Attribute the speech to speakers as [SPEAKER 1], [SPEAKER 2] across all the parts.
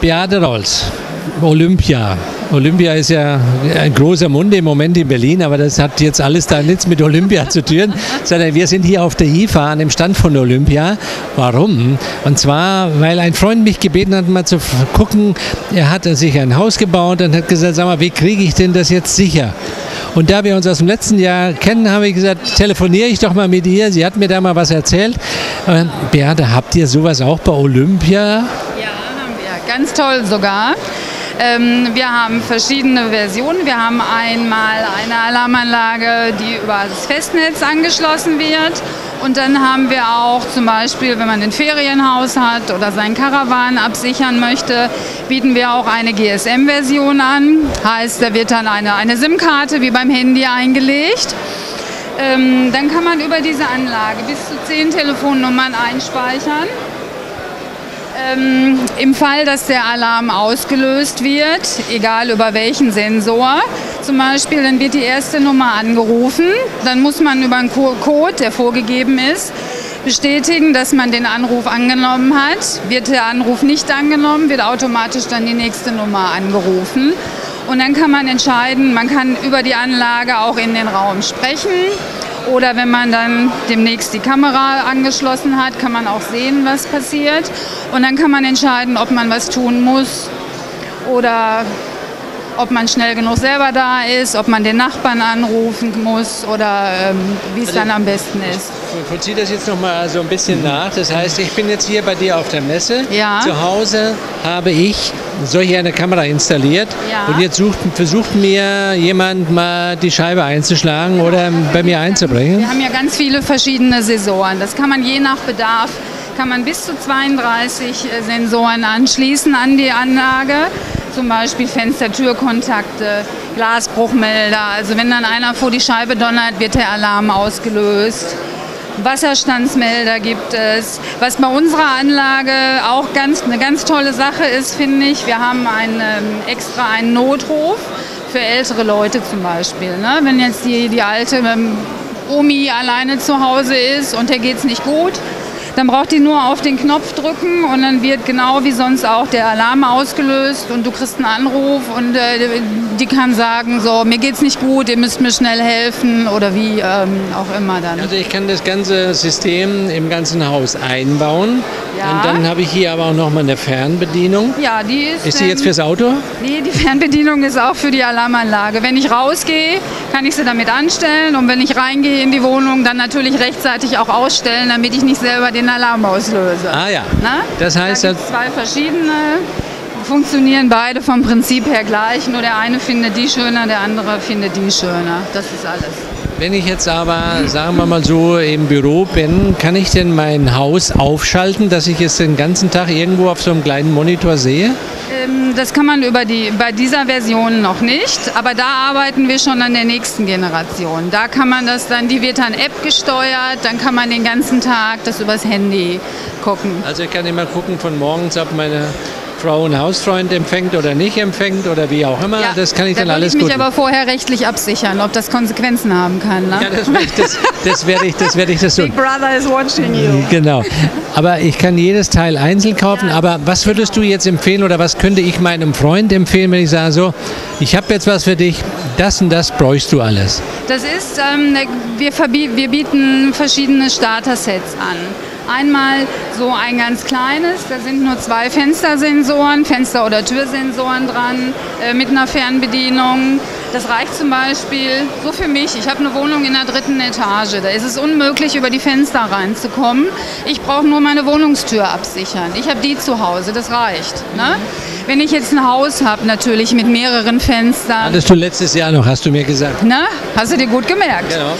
[SPEAKER 1] Beate Rolls, Olympia. Olympia ist ja ein großer Mund im Moment in Berlin, aber das hat jetzt alles da nichts mit Olympia zu tun, sondern wir sind hier auf der IFA an dem Stand von Olympia. Warum? Und zwar, weil ein Freund mich gebeten hat, mal zu gucken, er hat sich ein Haus gebaut und hat gesagt, sag mal, wie kriege ich denn das jetzt sicher? Und da wir uns aus dem letzten Jahr kennen, habe ich gesagt, telefoniere ich doch mal mit ihr. Sie hat mir da mal was erzählt. Äh, Beate, habt ihr sowas auch bei Olympia?
[SPEAKER 2] Ganz toll sogar. Ähm, wir haben verschiedene Versionen. Wir haben einmal eine Alarmanlage, die über das Festnetz angeschlossen wird. Und dann haben wir auch zum Beispiel, wenn man ein Ferienhaus hat oder seinen Karawan absichern möchte, bieten wir auch eine GSM-Version an. Heißt, da wird dann eine, eine SIM-Karte wie beim Handy eingelegt. Ähm, dann kann man über diese Anlage bis zu zehn Telefonnummern einspeichern. Ähm, Im Fall, dass der Alarm ausgelöst wird, egal über welchen Sensor, zum Beispiel, dann wird die erste Nummer angerufen, dann muss man über einen Code, der vorgegeben ist, bestätigen, dass man den Anruf angenommen hat. Wird der Anruf nicht angenommen, wird automatisch dann die nächste Nummer angerufen. Und dann kann man entscheiden, man kann über die Anlage auch in den Raum sprechen oder wenn man dann demnächst die Kamera angeschlossen hat, kann man auch sehen, was passiert. Und dann kann man entscheiden, ob man was tun muss oder ob man schnell genug selber da ist, ob man den Nachbarn anrufen muss oder ähm, wie es also, dann am besten ist.
[SPEAKER 1] Ich vollziehe das jetzt noch mal so ein bisschen nach. Das heißt, ich bin jetzt hier bei dir auf der Messe.
[SPEAKER 2] Ja.
[SPEAKER 1] Zu Hause habe ich solch eine Kamera installiert
[SPEAKER 2] ja.
[SPEAKER 1] und jetzt sucht, versucht mir jemand mal die Scheibe einzuschlagen oder bei mir einzubringen.
[SPEAKER 2] Wir haben ja ganz viele verschiedene Sensoren. Das kann man je nach Bedarf kann man bis zu 32 äh, Sensoren anschließen an die Anlage zum Beispiel Fenster-Tür-Kontakte, Glasbruchmelder. Also wenn dann einer vor die Scheibe donnert, wird der Alarm ausgelöst. Wasserstandsmelder gibt es. Was bei unserer Anlage auch ganz, eine ganz tolle Sache ist, finde ich, wir haben einen, extra einen Notruf für ältere Leute zum Beispiel. Ne? Wenn jetzt die, die alte ähm, Omi alleine zu Hause ist und der geht es nicht gut, dann braucht die nur auf den Knopf drücken und dann wird genau wie sonst auch der Alarm ausgelöst und du kriegst einen Anruf und äh, die kann sagen, so, mir geht's nicht gut, ihr müsst mir schnell helfen oder wie ähm, auch immer dann.
[SPEAKER 1] Also ich kann das ganze System im ganzen Haus einbauen
[SPEAKER 2] ja.
[SPEAKER 1] und dann habe ich hier aber auch nochmal eine Fernbedienung.
[SPEAKER 2] Ja, die ist...
[SPEAKER 1] Ist die jetzt fürs Auto?
[SPEAKER 2] Nee, die Fernbedienung ist auch für die Alarmanlage. Wenn ich rausgehe, kann ich sie damit anstellen und wenn ich reingehe in die Wohnung, dann natürlich rechtzeitig auch ausstellen, damit ich nicht selber den Alarm auslöse.
[SPEAKER 1] Ah ja.
[SPEAKER 2] Na?
[SPEAKER 1] Das heißt,
[SPEAKER 2] da zwei verschiedene funktionieren beide vom Prinzip her gleich, nur der eine findet die schöner, der andere findet die schöner. Das ist alles.
[SPEAKER 1] Wenn ich jetzt aber, sagen wir mal so, im Büro bin, kann ich denn mein Haus aufschalten, dass ich es den ganzen Tag irgendwo auf so einem kleinen Monitor sehe?
[SPEAKER 2] Ähm, das kann man über die, bei dieser Version noch nicht, aber da arbeiten wir schon an der nächsten Generation. Da kann man das dann, die wird dann App gesteuert, dann kann man den ganzen Tag das übers Handy gucken.
[SPEAKER 1] Also ich kann immer gucken von morgens ab meine Frau einen Hausfreund empfängt oder nicht empfängt oder wie auch immer.
[SPEAKER 2] Ja,
[SPEAKER 1] das kann ich
[SPEAKER 2] da
[SPEAKER 1] dann alles
[SPEAKER 2] ich
[SPEAKER 1] gut.
[SPEAKER 2] mich aber vorher rechtlich absichern, ob das Konsequenzen haben kann. Ne?
[SPEAKER 1] Ja, das werde ich das, das, werde ich, das, werde ich das tun.
[SPEAKER 2] Big Brother is watching you.
[SPEAKER 1] Genau. Aber ich kann jedes Teil einzeln kaufen. Aber was würdest du jetzt empfehlen oder was könnte ich meinem Freund empfehlen, wenn ich sage so, ich habe jetzt was für dich, das und das bräuchst du alles?
[SPEAKER 2] Das ist, ähm, wir, wir bieten verschiedene Starter-Sets an. Einmal so ein ganz kleines, da sind nur zwei Fenstersensoren, Fenster- oder Türsensoren dran, äh, mit einer Fernbedienung. Das reicht zum Beispiel so für mich. Ich habe eine Wohnung in der dritten Etage. Da ist es unmöglich, über die Fenster reinzukommen. Ich brauche nur meine Wohnungstür absichern. Ich habe die zu Hause, das reicht. Ne? Wenn ich jetzt ein Haus habe, natürlich mit mehreren Fenstern.
[SPEAKER 1] Hattest du letztes Jahr noch, hast du mir gesagt.
[SPEAKER 2] Ne? Hast du dir gut gemerkt.
[SPEAKER 1] Genau.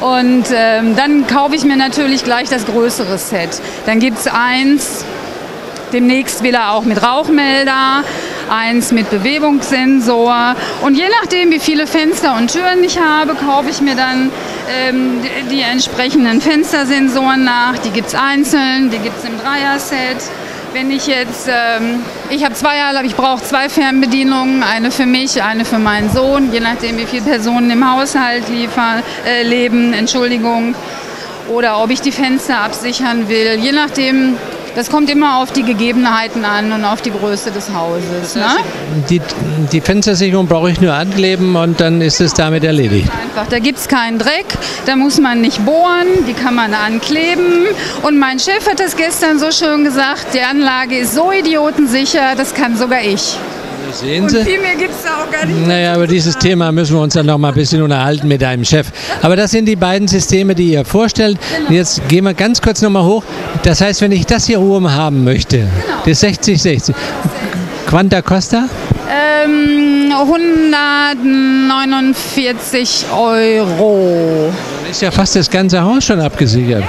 [SPEAKER 2] Und ähm, dann kaufe ich mir natürlich gleich das größere Set. Dann gibt es eins, demnächst wieder auch mit Rauchmelder, eins mit Bewegungssensor. Und je nachdem, wie viele Fenster und Türen ich habe, kaufe ich mir dann ähm, die, die entsprechenden Fenstersensoren nach. Die gibt es einzeln, die gibt es im Dreier-Set. Wenn ich jetzt, ähm, ich habe zwei Jahre, ich brauche zwei Fernbedienungen, eine für mich, eine für meinen Sohn, je nachdem, wie viele Personen im Haushalt liefern, äh, leben, Entschuldigung, oder ob ich die Fenster absichern will, je nachdem, Das kommt immer auf die Gegebenheiten an und auf die Größe des Hauses. Ne?
[SPEAKER 1] Die, die Fenstersicherung brauche ich nur ankleben und dann ist es damit erledigt.
[SPEAKER 2] Einfach, da gibt es keinen Dreck, da muss man nicht bohren, die kann man ankleben. Und mein Chef hat das gestern so schön gesagt, die Anlage ist so idiotensicher, das kann sogar ich.
[SPEAKER 1] Sehen Sie?
[SPEAKER 2] Und viel mehr gibt es da auch gar nicht.
[SPEAKER 1] Naja, über dieses Thema müssen wir uns dann noch mal ein bisschen unterhalten mit deinem Chef. Aber das sind die beiden Systeme, die ihr vorstellt. Jetzt gehen wir ganz kurz noch mal hoch. Das heißt, wenn ich das hier oben haben möchte, das 6060, Quanta Costa?
[SPEAKER 2] Ähm, 149 Euro.
[SPEAKER 1] Dann ist ja fast das ganze Haus schon abgesichert.
[SPEAKER 2] Ja.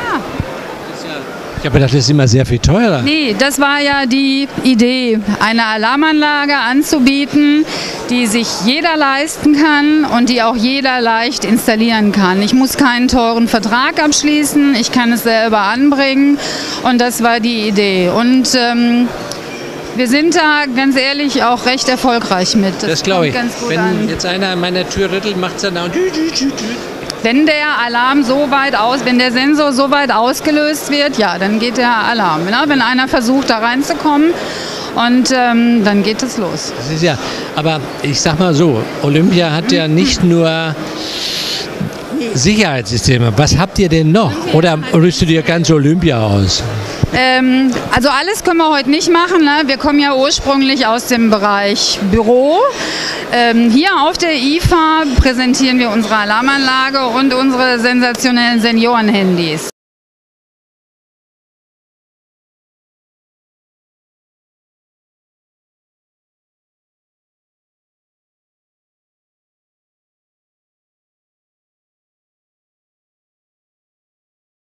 [SPEAKER 1] Ich habe das ist immer sehr viel teurer.
[SPEAKER 2] Nee, das war ja die Idee, eine Alarmanlage anzubieten, die sich jeder leisten kann und die auch jeder leicht installieren kann. Ich muss keinen teuren Vertrag abschließen, ich kann es selber anbringen und das war die Idee. Und ähm, wir sind da ganz ehrlich auch recht erfolgreich mit.
[SPEAKER 1] Das glaube ich.
[SPEAKER 2] kommt Ganz gut
[SPEAKER 1] Wenn
[SPEAKER 2] an.
[SPEAKER 1] jetzt einer an meiner Tür rüttelt, macht es dann auch.
[SPEAKER 2] Wenn der Alarm so weit aus, wenn der Sensor so weit ausgelöst wird, ja, dann geht der Alarm. Ne? Wenn einer versucht, da reinzukommen, und ähm, dann geht es los.
[SPEAKER 1] Das ist ja, aber ich sag mal so, Olympia hat ja nicht nur Sicherheitssysteme. Was habt ihr denn noch? Oder rüstet ihr ganz Olympia aus?
[SPEAKER 2] Ähm, also alles können wir heute nicht machen. Ne? Wir kommen ja ursprünglich aus dem Bereich Büro. Ähm, hier auf der IFA präsentieren wir unsere Alarmanlage und unsere sensationellen Seniorenhandys.